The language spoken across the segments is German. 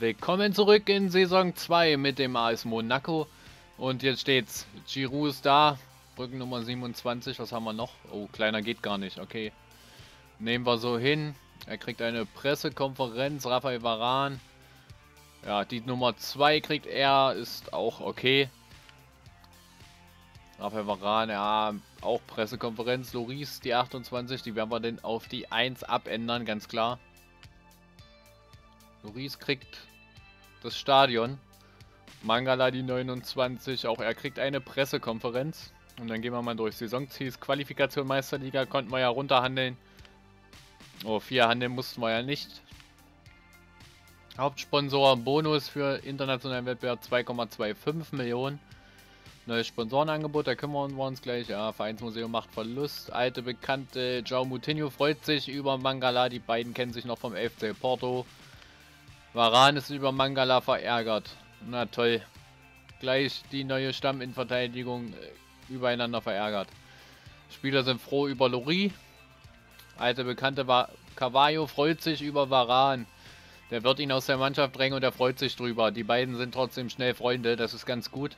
Willkommen zurück in Saison 2 mit dem AS Monaco. Und jetzt steht's. Giroud ist da. Brücken Nummer 27. Was haben wir noch? Oh, kleiner geht gar nicht. Okay. Nehmen wir so hin. Er kriegt eine Pressekonferenz. Raphael Varan. Ja, die Nummer 2 kriegt er. Ist auch okay. Raphael Varan, ja, auch Pressekonferenz. Loris, die 28. Die werden wir denn auf die 1 abändern, ganz klar. Loris kriegt das Stadion. Mangala die 29, auch er kriegt eine Pressekonferenz. Und dann gehen wir mal durch. Saisonziels, Qualifikation Meisterliga konnten wir ja runterhandeln. Oh, vier handeln mussten wir ja nicht. Hauptsponsor Bonus für internationalen Wettbewerb 2,25 Millionen. Neues Sponsorenangebot, da kümmern wir uns gleich. Ja, Vereinsmuseum macht Verlust. Alte Bekannte João Moutinho freut sich über Mangala. Die beiden kennen sich noch vom FC Porto. Varan ist über Mangala verärgert. Na toll. Gleich die neue Stamminverteidigung äh, übereinander verärgert. Spieler sind froh über Lori. Alte Bekannte war Cavallo freut sich über Varan. Der wird ihn aus der Mannschaft drängen und er freut sich drüber. Die beiden sind trotzdem schnell Freunde, das ist ganz gut.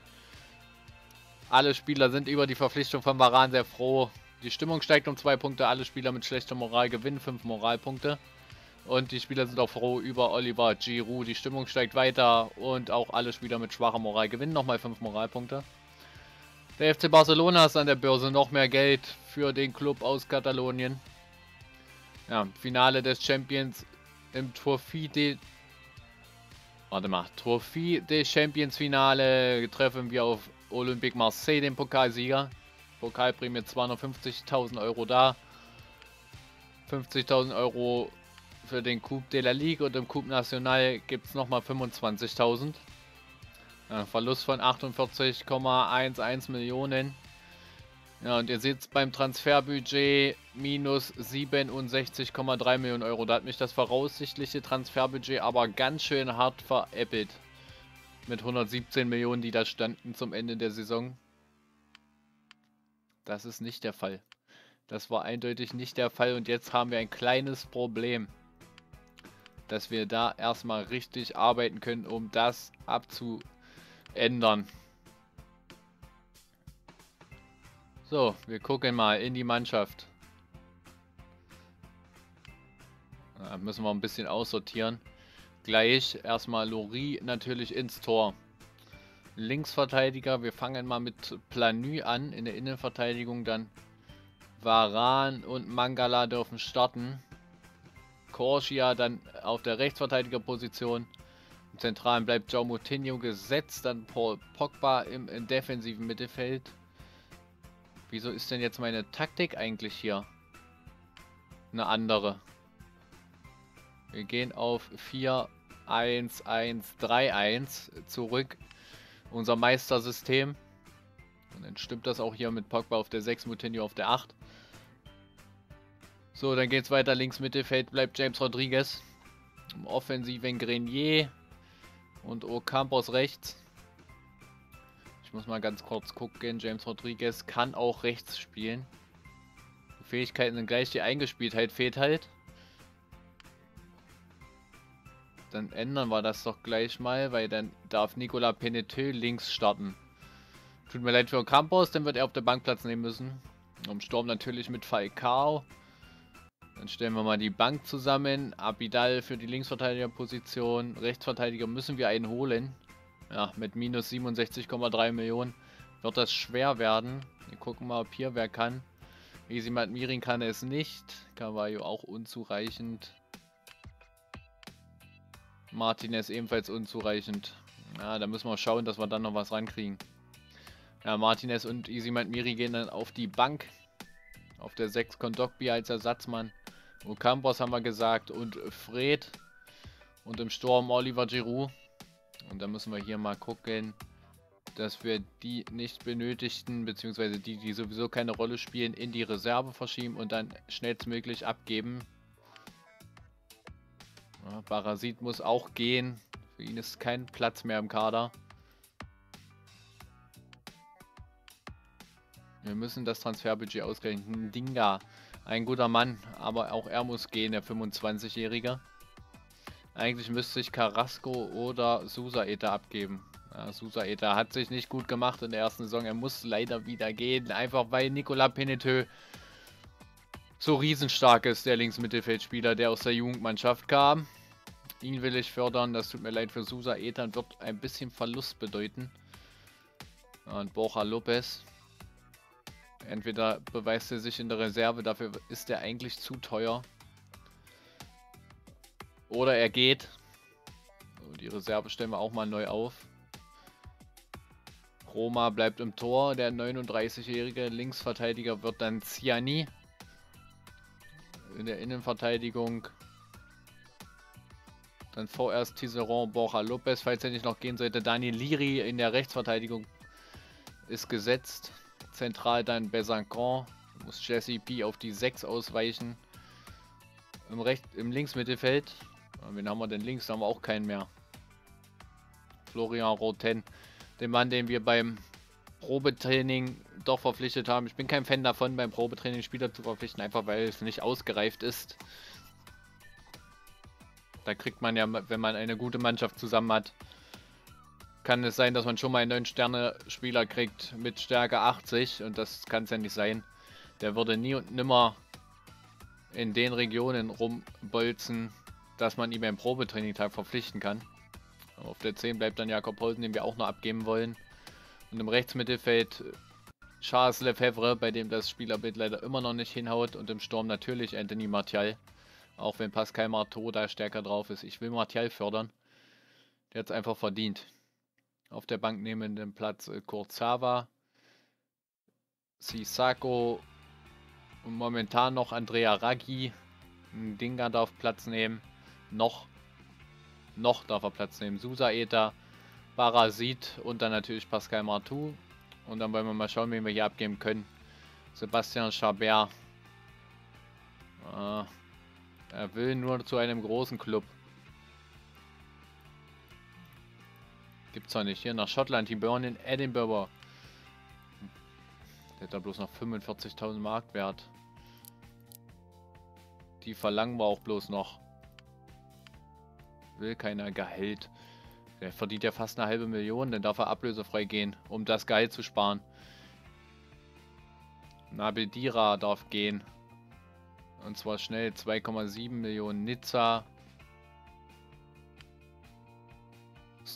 Alle Spieler sind über die Verpflichtung von Varan sehr froh. Die Stimmung steigt um zwei Punkte. Alle Spieler mit schlechter Moral gewinnen fünf Moralpunkte. Und die Spieler sind auch froh über Oliver Giroud. Die Stimmung steigt weiter und auch alle Spieler mit schwacher Moral gewinnen nochmal 5 Moralpunkte. Der FC Barcelona ist an der Börse noch mehr Geld für den Club aus Katalonien. Ja, Finale des Champions im Trophy de... Warte mal, Trophy des Champions Finale treffen wir auf Olympique Marseille, den Pokalsieger. Pokalprämie 250.000 Euro da. 50.000 Euro für den Coupe de la Ligue und im Coupe National gibt es nochmal 25.000. Ja, Verlust von 48,11 Millionen. Ja, und ihr seht beim Transferbudget minus 67,3 Millionen Euro. Da hat mich das voraussichtliche Transferbudget aber ganz schön hart veräppelt. Mit 117 Millionen, die da standen zum Ende der Saison. Das ist nicht der Fall. Das war eindeutig nicht der Fall und jetzt haben wir ein kleines Problem dass wir da erstmal richtig arbeiten können, um das abzuändern. So, wir gucken mal in die Mannschaft. Da müssen wir ein bisschen aussortieren. Gleich erstmal Lori natürlich ins Tor. Linksverteidiger, wir fangen mal mit Planü an. In der Innenverteidigung dann Varan und Mangala dürfen starten. Corsia dann auf der Rechtsverteidigerposition. Im Zentralen bleibt Joe Moutinho gesetzt, dann Paul Pogba im, im defensiven Mittelfeld. Wieso ist denn jetzt meine Taktik eigentlich hier eine andere? Wir gehen auf 4-1-1-3-1 zurück. Unser Meistersystem. Und dann stimmt das auch hier mit Pogba auf der 6, Moutinho auf der 8. So, dann geht es weiter. Links Mittelfeld bleibt James Rodriguez. Im Offensiven Grenier. Und Ocampos rechts. Ich muss mal ganz kurz gucken. James Rodriguez kann auch rechts spielen. Die Fähigkeiten sind gleich. Die Eingespieltheit fehlt halt. Dann ändern wir das doch gleich mal, weil dann darf Nicolas Peneteux links starten. Tut mir leid für Ocampos, dann wird er auf der Bank Platz nehmen müssen. Im Sturm natürlich mit Falcao. Dann stellen wir mal die Bank zusammen. Abidal für die Linksverteidigerposition. Rechtsverteidiger müssen wir einen holen. Ja, mit minus 67,3 Millionen wird das schwer werden. Wir gucken mal, ob hier wer kann. Isimat Mirin kann es nicht. Cavallo auch unzureichend. Martinez ebenfalls unzureichend. Ja, da müssen wir schauen, dass wir dann noch was rankriegen. Ja, Martinez und Isimat Miri gehen dann auf die Bank. Auf der 6 Kondokbi als Ersatzmann. Ocampos haben wir gesagt und Fred. Und im Sturm Oliver Giroud. Und da müssen wir hier mal gucken, dass wir die nicht benötigten, beziehungsweise die, die sowieso keine Rolle spielen, in die Reserve verschieben und dann schnellstmöglich abgeben. Ja, Parasit muss auch gehen. Für ihn ist kein Platz mehr im Kader. Wir müssen das Transferbudget ausgleichen. Dinga ein guter Mann, aber auch er muss gehen, der 25-Jährige. Eigentlich müsste sich Carrasco oder Susa Eta abgeben. Ja, Susa Eta hat sich nicht gut gemacht in der ersten Saison. Er muss leider wieder gehen. Einfach weil Nicolas Peneteux so riesenstark ist, der Linksmittelfeldspieler, der aus der Jugendmannschaft kam. Ihn will ich fördern. Das tut mir leid für Susa Ethan. Wird ein bisschen Verlust bedeuten. Und Borja Lopez. Entweder beweist er sich in der Reserve, dafür ist er eigentlich zu teuer. Oder er geht. Die Reserve stellen wir auch mal neu auf. Roma bleibt im Tor. Der 39-jährige Linksverteidiger wird dann Ciani. In der Innenverteidigung dann vorerst Tiseron, Borja Lopez, falls er nicht noch gehen sollte. Daniel Liri in der Rechtsverteidigung ist gesetzt. Zentral dann Besançon. Muss Jesse P auf die 6 ausweichen. Im, Recht, im Linksmittelfeld. Wen haben wir denn links? Da haben wir auch keinen mehr. Florian Roten. Den Mann, den wir beim Probetraining doch verpflichtet haben. Ich bin kein Fan davon, beim Probetraining Spieler zu verpflichten, einfach weil es nicht ausgereift ist. Da kriegt man ja, wenn man eine gute Mannschaft zusammen hat, kann es sein, dass man schon mal einen 9-Sterne-Spieler kriegt mit Stärke 80 und das kann es ja nicht sein. Der würde nie und nimmer in den Regionen rumbolzen, dass man ihn beim Probetraining-Tag verpflichten kann. Auf der 10 bleibt dann Jakob Holten, den wir auch noch abgeben wollen. Und im Rechtsmittelfeld Charles Lefebvre, bei dem das Spielerbild leider immer noch nicht hinhaut. Und im Sturm natürlich Anthony Martial. Auch wenn Pascal Marteau da stärker drauf ist. Ich will Martial fördern. Der hat es einfach verdient. Auf der Bank nehmen den Platz äh, Kurzawa, Sisako und momentan noch Andrea Raggi. Dinga darf Platz nehmen. Noch. Noch darf er Platz nehmen. Susa Eta, Parasit und dann natürlich Pascal Martou. Und dann wollen wir mal schauen, wen wir hier abgeben können. Sebastian Chabert. Ah, er will nur zu einem großen Club. Gibt's doch nicht. Hier nach Schottland, die Burn in Edinburgh. Der hat da bloß noch 45.000 Marktwert. Die verlangen wir auch bloß noch. Will keiner Gehalt. Der verdient ja fast eine halbe Million, dann darf er ablösefrei gehen, um das Gehalt zu sparen. Nabedira darf gehen. Und zwar schnell 2,7 Millionen Nizza.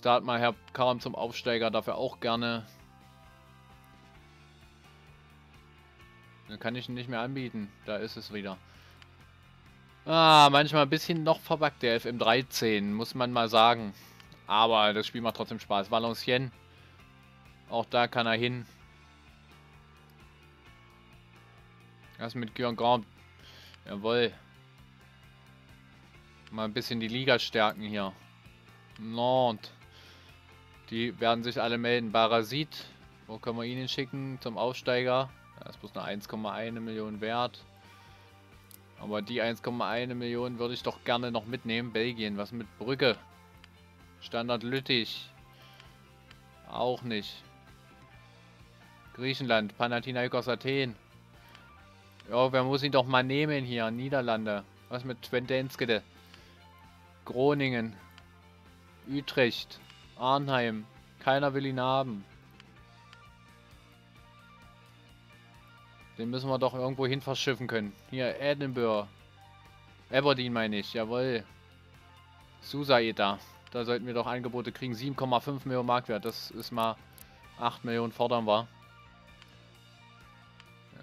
Start mal Herr Karam zum Aufsteiger, dafür auch gerne. Dann kann ich ihn nicht mehr anbieten. Da ist es wieder. Ah, manchmal ein bisschen noch verbackt der FM13, muss man mal sagen. Aber das Spiel macht trotzdem Spaß. Valenciennes. Auch da kann er hin. Das mit Guingamp. Jawohl. Mal ein bisschen die Liga stärken hier. Nantes. Die werden sich alle melden. Barasit. Wo können wir ihn schicken? Zum Aufsteiger. Das ist bloß eine 1,1 Million wert. Aber die 1,1 Million würde ich doch gerne noch mitnehmen. Belgien, was mit Brücke? Standard Lüttich. Auch nicht. Griechenland, Panathinaikos Athen. Ja, wer muss ihn doch mal nehmen hier? Niederlande. Was mit Twendenskede? Groningen. Utrecht. Arnheim. Keiner will ihn haben. Den müssen wir doch irgendwo hin verschiffen können. Hier, Edinburgh. Aberdeen meine ich, jawohl. Susaida. Da sollten wir doch Angebote kriegen. 7,5 Millionen Marktwert. Das ist mal 8 Millionen fordern wir.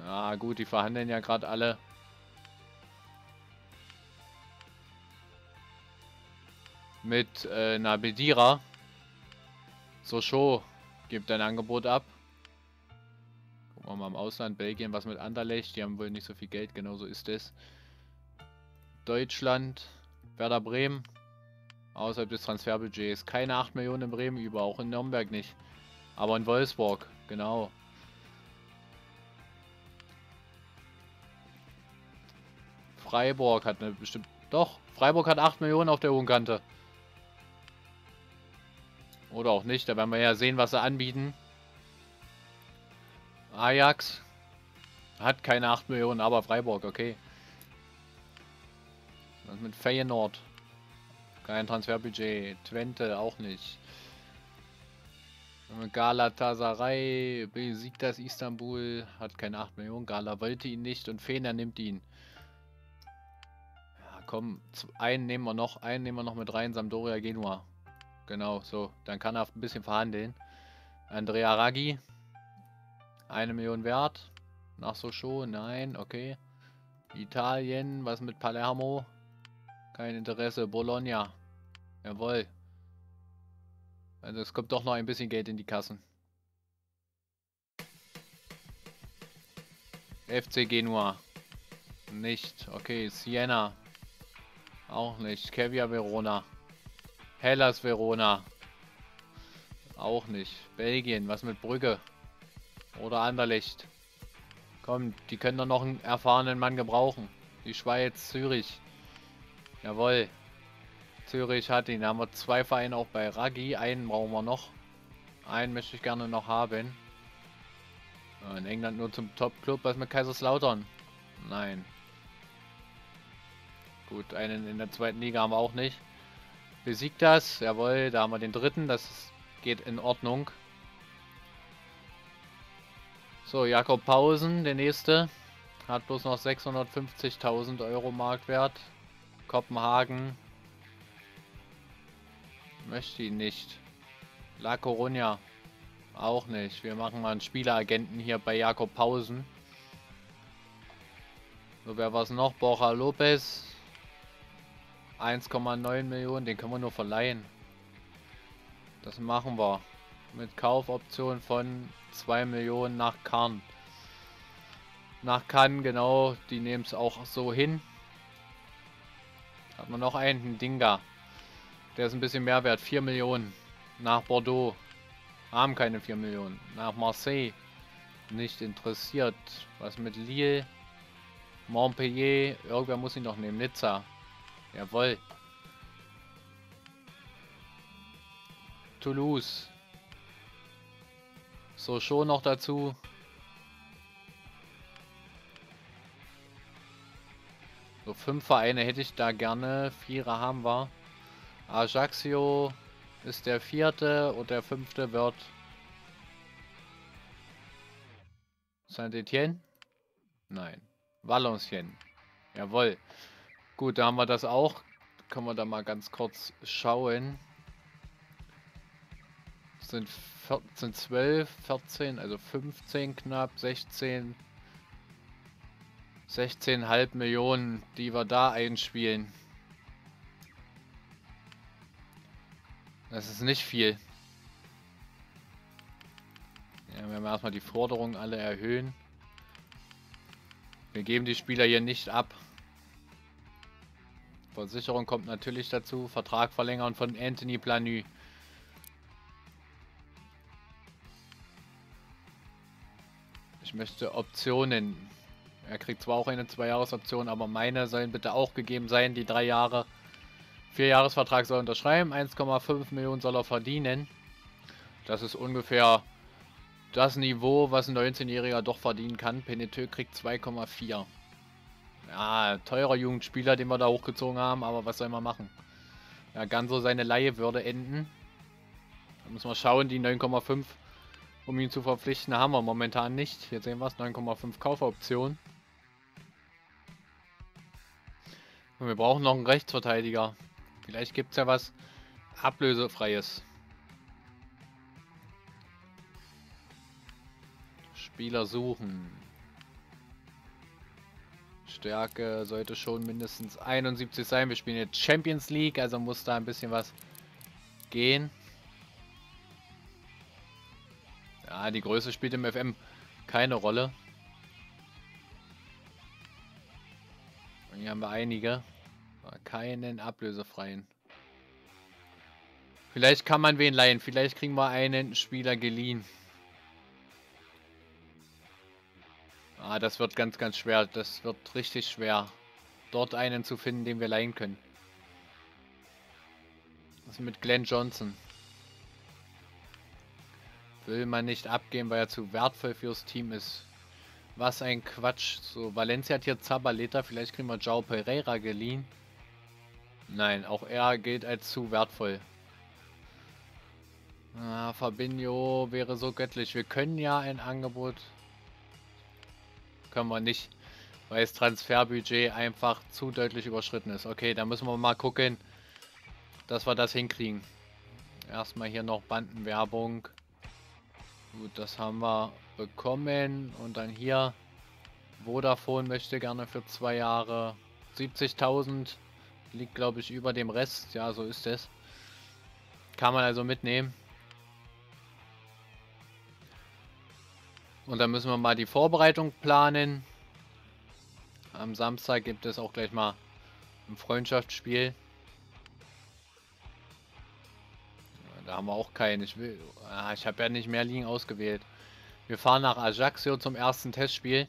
Ja gut, die verhandeln ja gerade alle. Mit äh, Nabedira. So Show gibt ein Angebot ab. Gucken wir mal im Ausland. Belgien, was mit Anderlecht. Die haben wohl nicht so viel Geld. Genauso ist es. Deutschland. Werder Bremen. Außerhalb des Transferbudgets. Keine 8 Millionen in Bremen über, auch in Nürnberg nicht. Aber in Wolfsburg, genau. Freiburg hat eine bestimmt... Doch, Freiburg hat 8 Millionen auf der hohen Kante. Oder auch nicht, da werden wir ja sehen, was sie anbieten. Ajax hat keine 8 Millionen, aber Freiburg, okay. Was mit Feyenoord? Kein Transferbudget. Twente auch nicht. Galatasaray besiegt das Istanbul, hat keine 8 Millionen. Gala wollte ihn nicht und Fener nimmt ihn. Ja, komm, einen nehmen wir noch, einen nehmen wir noch mit rein, Sampdoria Genua. Genau, so, dann kann er ein bisschen verhandeln. Andrea Raggi, eine Million wert. Nach so nein, okay. Italien, was mit Palermo? Kein Interesse. Bologna. Jawohl. Also es kommt doch noch ein bisschen Geld in die Kassen. FC Genua. Nicht. Okay, Siena. Auch nicht. Kevia Verona. Hellas Verona. Auch nicht. Belgien, was mit Brügge? Oder Anderlecht. Komm, die können doch noch einen erfahrenen Mann gebrauchen. Die Schweiz, Zürich. Jawohl. Zürich hat ihn. Da haben wir zwei Vereine auch bei Raggi. Einen brauchen wir noch. Einen möchte ich gerne noch haben. In England nur zum Top-Club. Was mit Kaiserslautern? Nein. Gut, einen in der zweiten Liga haben wir auch nicht. Besiegt das. Jawohl, da haben wir den dritten. Das geht in Ordnung. So, Jakob Pausen, der nächste. Hat bloß noch 650.000 Euro Marktwert. Kopenhagen Möchte ihn nicht. La Coruña. Auch nicht. Wir machen mal einen Spieleragenten hier bei Jakob Pausen. So, wer war es noch? Borja Lopez. 1,9 Millionen. Den können wir nur verleihen. Das machen wir. Mit Kaufoption von 2 Millionen nach Karn. Nach Cannes, genau. Die nehmen es auch so hin. Hat man noch einen Dinga. Der ist ein bisschen mehr wert. 4 Millionen. Nach Bordeaux. Haben keine 4 Millionen. Nach Marseille. Nicht interessiert. Was mit Lille? Montpellier. Irgendwer muss ihn noch nehmen. Nizza. Jawohl. Toulouse. So, schon noch dazu. So, fünf Vereine hätte ich da gerne. Vierer haben wir. Ajaccio ist der vierte und der fünfte wird Saint-Etienne? Nein. Valenciennes. Jawohl. Gut, da haben wir das auch. Können wir da mal ganz kurz schauen. Sind, sind 12, 14, also 15 knapp, 16, 16,5 Millionen, die wir da einspielen. Das ist nicht viel. Ja, wir werden erstmal die Forderungen alle erhöhen. Wir geben die Spieler hier nicht ab. Versicherung kommt natürlich dazu. Vertrag verlängern von Anthony Planu. Ich möchte Optionen. Er kriegt zwar auch eine Zwei-Jahres-Option, aber meine sollen bitte auch gegeben sein, die drei Jahre. Vierjahresvertrag soll unterschreiben, 1,5 Millionen soll er verdienen. Das ist ungefähr das Niveau, was ein 19-Jähriger doch verdienen kann. Penetö kriegt 2,4. Ja, teurer Jugendspieler, den wir da hochgezogen haben, aber was soll man machen? Ja, Ganso seine Laie würde enden. Da müssen wir schauen, die 9,5, um ihn zu verpflichten, haben wir momentan nicht. Hier sehen wir es, 9,5 Kaufoption. Und wir brauchen noch einen Rechtsverteidiger. Vielleicht gibt es ja was Ablösefreies. Spieler suchen. Stärke sollte schon mindestens 71 sein. Wir spielen jetzt Champions League, also muss da ein bisschen was gehen. Ja, die Größe spielt im FM keine Rolle. Und hier haben wir einige. Keinen ablösefreien. Vielleicht kann man wen leihen. Vielleicht kriegen wir einen Spieler geliehen. Ah, das wird ganz, ganz schwer. Das wird richtig schwer, dort einen zu finden, den wir leihen können. Was ist mit Glenn Johnson? Will man nicht abgeben, weil er zu wertvoll fürs Team ist. Was ein Quatsch. So, Valencia hat hier Zabaleta. Vielleicht kriegen wir Joao Pereira geliehen. Nein, auch er gilt als zu wertvoll. Ah, Fabinho wäre so göttlich. Wir können ja ein Angebot... Können wir nicht, weil das Transferbudget einfach zu deutlich überschritten ist. Okay, da müssen wir mal gucken, dass wir das hinkriegen. Erstmal hier noch Bandenwerbung. Gut, das haben wir bekommen. Und dann hier Vodafone möchte gerne für zwei Jahre 70.000. Liegt, glaube ich, über dem Rest. Ja, so ist es. Kann man also mitnehmen. Und dann müssen wir mal die Vorbereitung planen. Am Samstag gibt es auch gleich mal ein Freundschaftsspiel. Da haben wir auch keinen. Ich. Ah, ich habe ja nicht mehr Ligen ausgewählt. Wir fahren nach Ajaccio zum ersten Testspiel.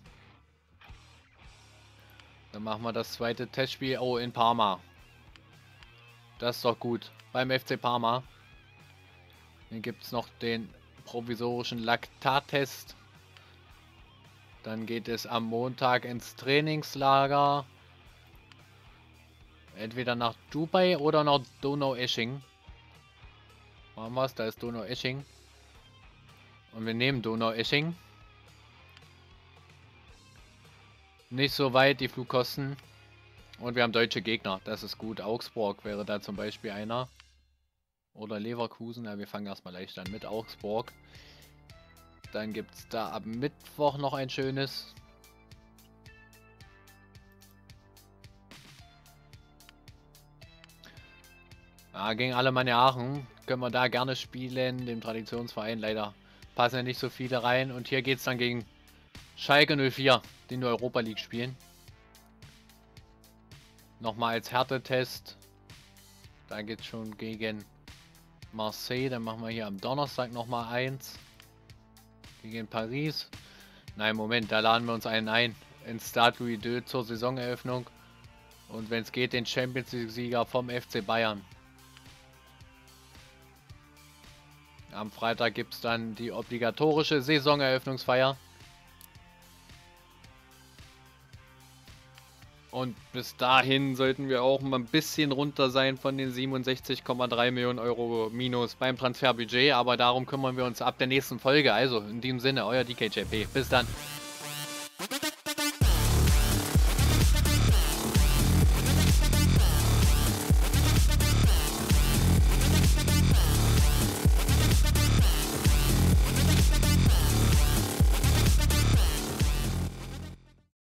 Dann machen wir das zweite Testspiel. Oh, in Parma. Das ist doch gut. Beim FC Parma. Dann gibt es noch den provisorischen Laktattest. Dann geht es am Montag ins Trainingslager. Entweder nach Dubai oder nach Donau-Esching. Machen wir es, da ist Donau-Esching. Und wir nehmen Donau-Esching. Nicht so weit die Flugkosten. Und wir haben deutsche Gegner, das ist gut. Augsburg wäre da zum Beispiel einer. Oder Leverkusen, ja, wir fangen erstmal leicht an mit Augsburg. Dann gibt es da ab Mittwoch noch ein schönes. Ja, gegen Alemannia Aachen können wir da gerne spielen, dem Traditionsverein. Leider passen ja nicht so viele rein. Und hier geht es dann gegen Schalke 04, die nur Europa League spielen. Nochmal als Härtetest. Da geht es schon gegen Marseille. Dann machen wir hier am Donnerstag nochmal eins. Gegen Paris. Nein, Moment, da laden wir uns einen ein. In Stade Louis II zur Saisoneröffnung. Und wenn es geht, den Champions League-Sieger vom FC Bayern. Am Freitag gibt es dann die obligatorische Saisoneröffnungsfeier. Und bis dahin sollten wir auch mal ein bisschen runter sein von den 67,3 Millionen Euro Minus beim Transferbudget. Aber darum kümmern wir uns ab der nächsten Folge. Also in diesem Sinne, euer DKJP. Bis dann.